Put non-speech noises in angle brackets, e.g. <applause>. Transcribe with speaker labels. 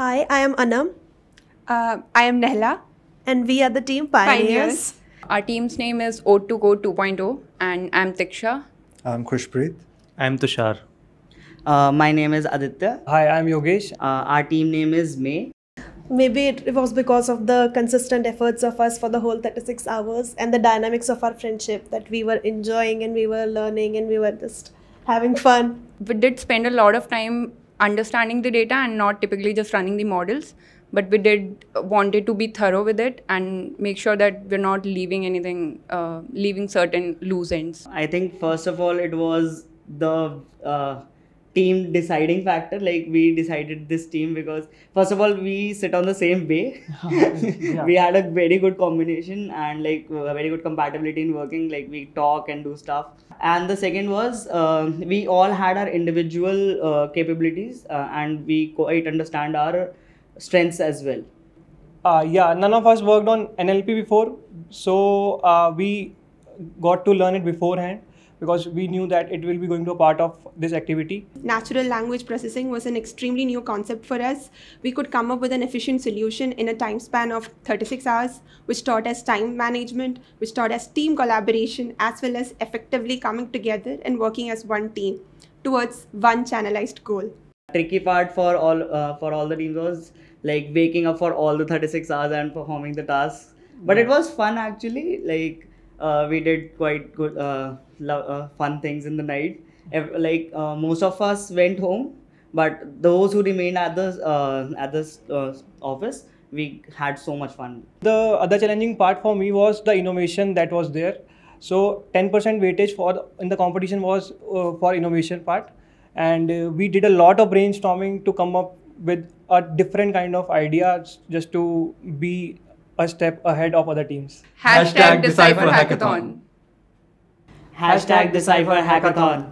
Speaker 1: Hi, I am Anam,
Speaker 2: Uh, I am Nehla.
Speaker 1: and we are the team Pioneers.
Speaker 2: Pioneers.
Speaker 3: Our team's name is Ode to Code 2.0, and I'm Tiksha.
Speaker 4: I'm Khushpreet.
Speaker 5: I'm Tushar.
Speaker 6: Uh, my name is Aditya.
Speaker 7: Hi, I'm Yogesh.
Speaker 6: Uh, our team name is May.
Speaker 1: Maybe it, it was because of the consistent efforts of us for the whole 36 hours and the dynamics of our friendship that we were enjoying and we were learning and we were just having fun.
Speaker 3: We did spend a lot of time understanding the data and not typically just running the models, but we did wanted to be thorough with it and make sure that we're not leaving anything, uh, leaving certain loose ends.
Speaker 6: I think first of all it was the uh, team deciding factor. Like we decided this team because first of all we sit on the same bay. <laughs> <laughs> we had a very good combination and like a very good compatibility in working. Like we talk and do stuff. And the second was uh, we all had our individual uh, capabilities uh, and we quite understand our strengths as well.
Speaker 7: Uh, yeah, none of us worked on NLP before, so uh, we got to learn it beforehand because we knew that it will be going to a part of this activity.
Speaker 2: Natural language processing was an extremely new concept for us. We could come up with an efficient solution in a time span of 36 hours, which taught us time management, which taught us team collaboration, as well as effectively coming together and working as one team towards one channelized goal.
Speaker 6: tricky part for all uh, for all the teams was like waking up for all the 36 hours and performing the tasks but it was fun actually like uh, we did quite good uh, lo- uh, fun things in the night. Like uh, most of us went home but those who remained at the uh, at uh, office we had so much fun.
Speaker 7: The other challenging part for me was the innovation that was there. So 10% weightage for the, in the competition was for innovation part, and we did a lot of brainstorming to come up with a different kind of ideas just to be a step ahead of other teams.
Speaker 3: Hashtag Deciphr Hackathon.
Speaker 6: hashtag deciphr hackathon